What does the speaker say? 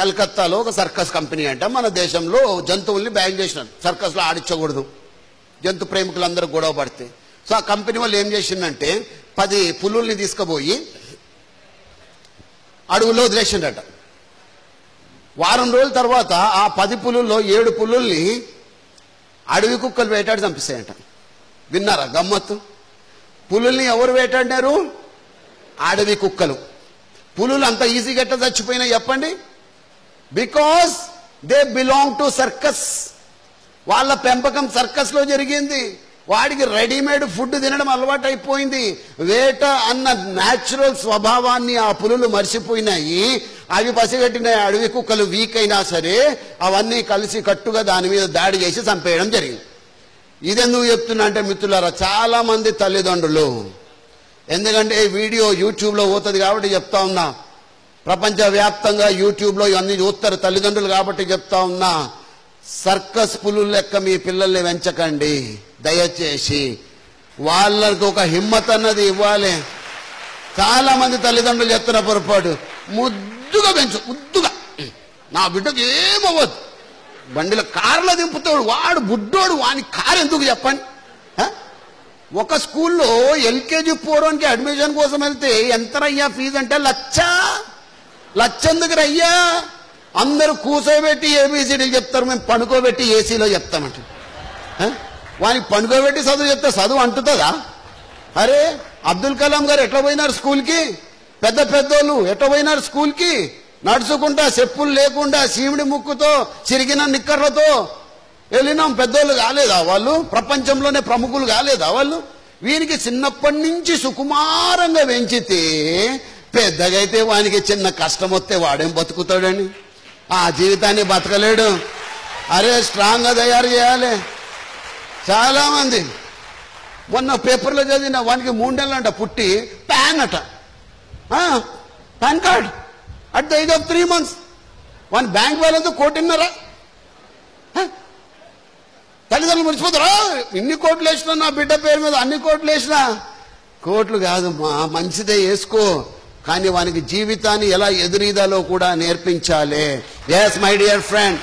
కలకత్తాలో ఒక circus company అంట. మన దేశంలో జంతువుల్ని బ్యాన్ చేసినారు. సర్కస్లో ఆడించకూడదు. జంతు ప్రేమికులందరూ గొడవ పడితే. సో ఆ కంపెనీ వాళ్ళు ఏం చేసిందంటే పది పులుల్ని తీసుకుపోయి అడవుల్లో వదిలేసిండట వారం రోజుల తర్వాత ఆ పది పులుల్లో ఏడు పులుల్ని అడవి కుక్కలు వేటాడి చంపిస్తాయంట విన్నారా గమ్మత్తు? పులుల్ని ఎవరు వేటాడినారు? అడవి కుక్కలు. పులులు అంత ఈజీగా ఎట్లా చచ్చిపోయినా చెప్పండి? Because they belong to circus వాళ్ళ పెంపకం సర్కస్లో జరిగింది. వాడికి రెడీమేడ్ ఫుడ్ తినడం అలవాటు అయిపోయింది వేట అన్న న్యాచురల్ స్వభావాన్ని ఆ పులులు మర్చిపోయినాయి అవి పసిగట్టిన అడవి కుక్కలు వీక్ అయినా సరే అవన్నీ కలిసి కట్టుగా దాని మీద దాడి చేసి చంపేయడం జరిగింది. ఇదెందుకు చెప్తున్నా అంటే మిత్రులారా చాలా మంది తల్లిదండ్రులు ఎందుకంటే ఈ వీడియో యూట్యూబ్లో పోతుంది కాబట్టి చెప్తా ఉన్నా ప్రపంచవ్యాప్తంగా యూట్యూబ్లో ఇవన్నీ చూస్తారు తల్లిదండ్రులు కాబట్టి చెప్తా ఉన్నా సర్కస్ పులు లెక్క మీ పిల్లల్ని పెంచకండి దయచేసి వాళ్ళకు ఒక హిమ్మత్ అన్నది ఇవ్వాలి. చాలా మంది తల్లిదండ్రులు చెప్తున్న పొరపాటు. ముద్దుగా పెంచు ముద్దుగా. నా బిడ్డకి ఏమవ్వద్దు బండిలో కార్లో దింపుతాడు వాడు బుడ్డోడు వాని కారు ఎందుకు చెప్పండి? ఒక స్కూల్లో ఎల్కేజీ పూర్వానికి అడ్మిషన్ కోసం వెళ్తే ఎంతరయ్యా ఫీజు అంటే లచ్చా? లచ్చెందుకురా అయ్యా? రయ్యా అందరూ కూర్చోబెట్టి ఏబీసీడీలు చెప్తారు మేము పనుకోబెట్టి ఏసీలో చెప్తామంట హ? వానికి పనుకోబెట్టి చదువు చెప్తే చదువు అంటుతుందా? అరే అబ్దుల్ కలాం గారు ఎట్లా పోయినారు స్కూల్కి? పెద్ద పెద్దోళ్ళు ఎట్లా పోయినారు స్కూల్కి? నడుచుకుంటా చెప్పులు లేకుండా సీముడి ముక్కుతో చిరిగిన నిక్కర్లతో వెళ్ళినాం. పెద్దోళ్ళు కాలేదా వాళ్ళు? ప్రపంచంలోనే ప్రముఖులు కాలేదా వాళ్ళు? వీరికి చిన్నప్పటి నుంచి సుకుమారంగా పెంచితే పెద్దగైతే వానికి చిన్న కష్టం వస్తే వాడేం బతుకుతాడని ఆ జీవితాన్ని బతకలేడు. అరే స్ట్రాంగ్గా తయారు చేయాలి. చాలామంది మొన్న పేపర్లో చదివిన వానికి మూడేళ్ళంట పుట్టి ప్యాన్ అట. Pan card at the age of three months. వాని బ్యాంక్ బ్యాలెన్స్ కోటిన్నరా. తల్లిదండ్రులు మర్చిపోతారా? ఇన్ని కోట్లు వేసినా నా బిడ్డ పేరు మీద అన్ని కోట్లు వేసినా. కోట్లు కాదు మా మంచిదే వేసుకో. కానీ వానికి జీవితాన్ని ఎలా ఎదురీదాలో కూడా నేర్పించాలి. Yes my dear friend